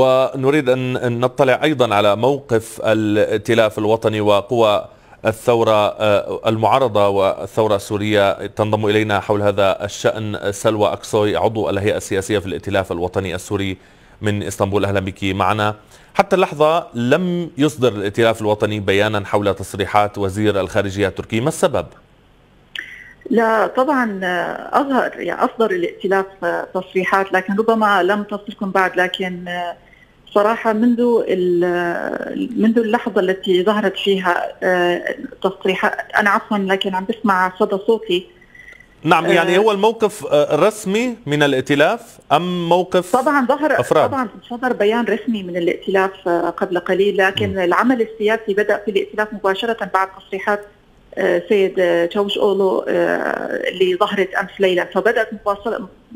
ونريد أن نطلع أيضا على موقف الائتلاف الوطني وقوى الثورة المعارضة والثورة السورية. تنضم إلينا حول هذا الشأن سلوى أكسوي عضو الهيئة السياسية في الائتلاف الوطني السوري من إسطنبول. أهلا بك معنا. حتى اللحظة لم يصدر الائتلاف الوطني بيانا حول تصريحات وزير الخارجية التركي. ما السبب؟ لا طبعا أظهر يعني أصدر الائتلاف تصريحات لكن ربما لم تصلكم بعد لكن صراحة منذ منذ اللحظة التي ظهرت فيها تصريحات أنا عفوا لكن عم بسمع صدى صوتي نعم يعني هو الموقف رسمي من الائتلاف أم موقف طبعا ظهر أفراد. طبعا صدر بيان رسمي من الائتلاف قبل قليل لكن م. العمل السياسي بدأ في الائتلاف مباشرة بعد تصريحات سيد تشاوش أولو اللي ظهرت أمس ليلا فبدأت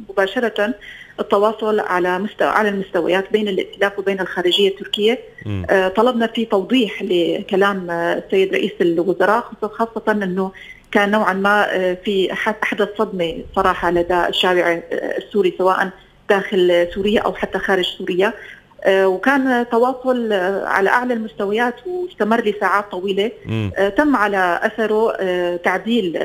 مباشرة التواصل على مستوى على المستويات بين الائتلاف وبين الخارجية التركية. م. طلبنا في توضيح لكلام السيد رئيس الوزراء خاصة إنه كان نوعا ما في أحدث صدمة صراحة لدى الشارع السوري سواء داخل سوريا أو حتى خارج سوريا. وكان تواصل على أعلى المستويات واستمر لساعات طويلة. م. تم على أثره تعديل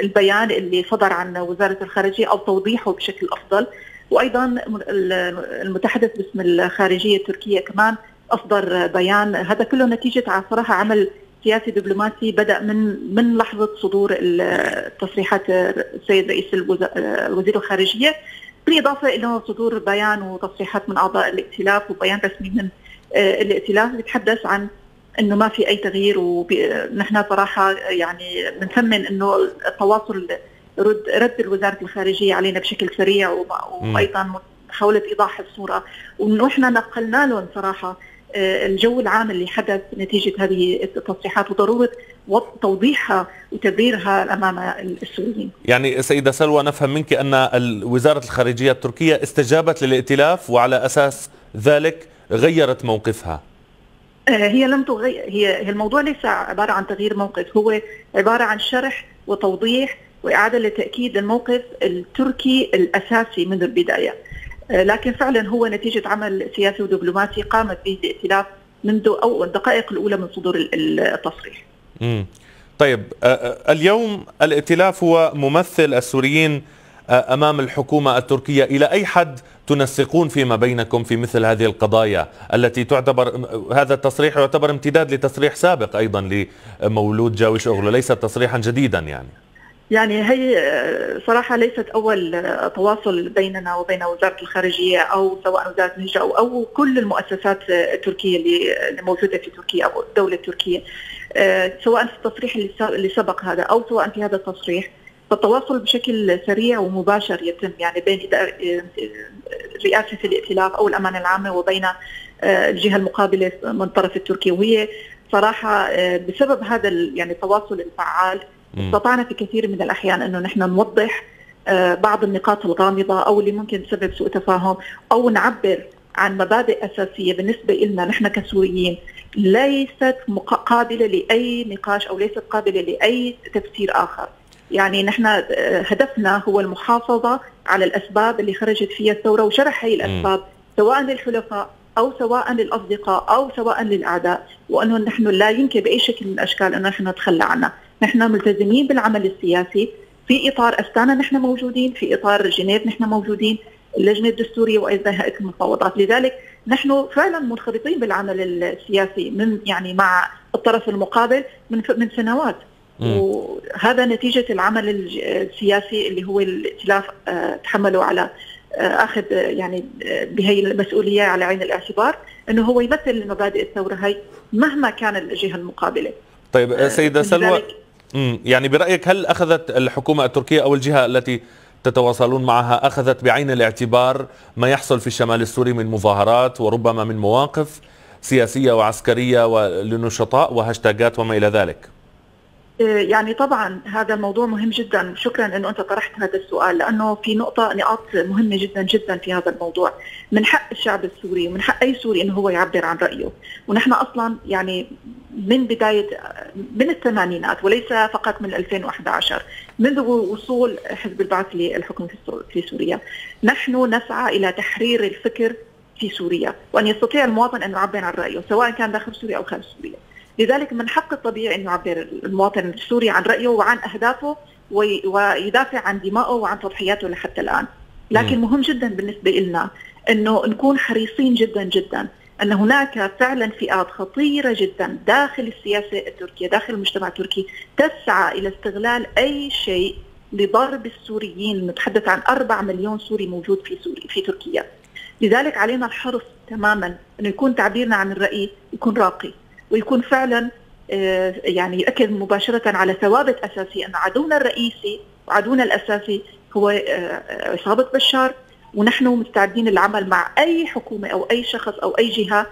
البيان اللي صدر عن وزارة الخارجية أو توضيحه بشكل أفضل. وأيضا المتحدث باسم الخارجية التركية كمان أصدر بيان. هذا كله نتيجة صراحة عمل سياسي دبلوماسي بدأ من من لحظة صدور التصريحات السيد رئيس وزير الخارجية. بالإضافة إلى صدور بيان وتصريحات من أعضاء الائتلاف وبيان رسمي من الائتلاف بيتحدث عن إنه ما في أي تغيير ونحن صراحة يعني بنثمن إنه التواصل رد رد وزاره الخارجية علينا بشكل سريع وأيضا محاوله إيضاح الصورة وانه إحنا نقلنا لهم صراحة الجو العام اللي حدث نتيجة هذه التصريحات وضرورة توضيحها وتبريرها أمام السوريين. يعني سيدة سلوى نفهم منك أن وزارة الخارجية التركية استجابت للائتلاف وعلى أساس ذلك غيرت موقفها. هي لم تغير هي الموضوع ليس عبارة عن تغيير موقف هو عبارة عن شرح وتوضيح وإعادة لتأكيد الموقف التركي الأساسي منذ البداية. لكن فعلا هو نتيجة عمل سياسي ودبلوماسي قامت به الائتلاف منذ أو الدقائق الأولى من صدور التصريح. طيب اليوم الائتلاف هو ممثل السوريين أمام الحكومة التركية. إلى أي حد تنسقون فيما بينكم في مثل هذه القضايا التي تعتبر هذا التصريح يعتبر امتداد لتصريح سابق أيضا لمولود جاوش أوغلو ليس تصريحا جديدا يعني. يعني هي صراحة ليست أول تواصل بيننا وبين وزارة الخارجية أو سواء وزارة الهجرة أو, أو كل المؤسسات التركية اللي موجودة في تركيا أو الدولة التركية. سواء في التصريح اللي سبق هذا أو سواء في هذا التصريح فالتواصل بشكل سريع ومباشر يتم يعني بين رئاسة الائتلاف أو الأمانة العامة وبين الجهة المقابلة من الطرف التركي وهي صراحة بسبب هذا يعني التواصل الفعال استطعنا في كثير من الأحيان أنه نحن نوضح بعض النقاط الغامضة أو اللي ممكن تسبب سوء تفاهم أو نعبر عن مبادئ أساسية بالنسبة لنا نحن كسوريين. ليست قابلة لأي نقاش أو ليست قابلة لأي تفسير آخر. يعني نحن هدفنا هو المحافظة على الأسباب اللي خرجت فيها الثورة وشرح هي الأسباب سواء للحلفاء أو سواء للأصدقاء أو سواء للأعداء وأنه نحن لا يمكن بأي شكل من الأشكال انه نحن نتخلى عنها، نحن ملتزمين بالعمل السياسي في إطار أستانا نحن موجودين، في إطار جنيف نحن موجودين، اللجنة الدستورية وأيضا هيئه المفاوضات، لذلك نحن فعلا منخرطين بالعمل السياسي من يعني مع الطرف المقابل من من سنوات. وهذا نتيجة العمل السياسي اللي هو الائتلاف تحمله على آخذ يعني بهي المسؤولية على عين الاعتبار إنه هو يمثل مبادئ الثورة هي مهما كان الجهة المقابلة. طيب سيدة سلوى يعني برأيك هل أخذت الحكومة التركية أو الجهة التي تتواصلون معها أخذت بعين الاعتبار ما يحصل في الشمال السوري من مظاهرات وربما من مواقف سياسية وعسكرية ولنشطاء وهاشتاجات وما إلى ذلك؟ يعني طبعا هذا الموضوع مهم جدا. شكرا إنه أنت طرحت هذا السؤال لأنه في نقطة نقاط مهمة جدا جدا في هذا الموضوع. من حق الشعب السوري ومن حق أي سوري إنه هو يعبر عن رأيه. ونحن أصلا يعني من بداية من الثمانينات وليس فقط من 2011 منذ وصول حزب البعث للحكم في سوريا نحن نسعى إلى تحرير الفكر في سوريا وأن يستطيع المواطن أن يعبر عن رأيه سواء كان داخل سوريا أو خارج سوريا. لذلك من حق الطبيعي أن يعبر المواطن السوري عن رأيه وعن أهدافه ويدافع عن دمائه وعن تضحياته لحتى الآن. لكن مهم جدا بالنسبة لنا أنه نكون حريصين جدا جدا أن هناك فعلا فئات خطيرة جدا داخل السياسة التركية داخل المجتمع التركي تسعى إلى استغلال أي شيء لضرب السوريين. نتحدث عن 4 مليون سوري موجود في سوري في تركيا. لذلك علينا الحرص تماما أن يكون تعبيرنا عن الرأي يكون راقي ويكون فعلا آه، يعني يؤكد مباشرة على ثوابت أساسية أن عدونا الرئيسي وعدونا الأساسي هو آه، عصابة بشار. ونحن مستعدين للعمل مع أي حكومة أو أي شخص أو أي جهة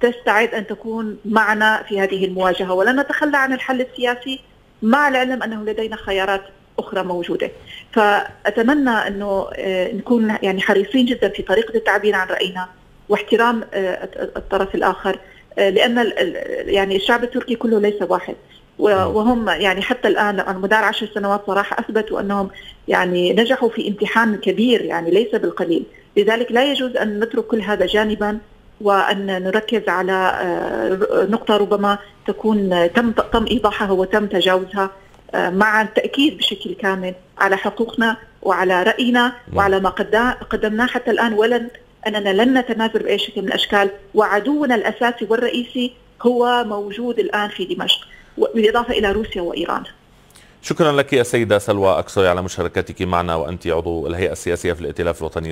تستعد أن تكون معنا في هذه المواجهة ولن نتخلى عن الحل السياسي مع العلم أنه لدينا خيارات أخرى موجودة فأتمنى أنه آه، نكون يعني حريصين جدا في طريقة التعبير عن رأينا واحترام الطرف الآخر آه، لأن يعني الشعب التركي كله ليس واحد. وهم يعني حتى الآن على مدار عشر سنوات صراحة اثبتوا انهم يعني نجحوا في امتحان كبير يعني ليس بالقليل، لذلك لا يجوز أن نترك كل هذا جانبا وأن نركز على آه، نقطة ربما تكون تم تم إيضاحها وتم تجاوزها آه، مع التأكيد بشكل كامل على حقوقنا وعلى رأينا. وعلى ما قدمناه حتى الآن. ولن أننا لن نتنازل بأي شكل من الأشكال. وعدونا الأساسي والرئيسي هو موجود الآن في دمشق. بالإضافة إلى روسيا وإيران. شكرا لك يا سيدة سلوى أكسوي على مشاركتك معنا وأنت عضو الهيئة السياسية في الائتلاف الوطني.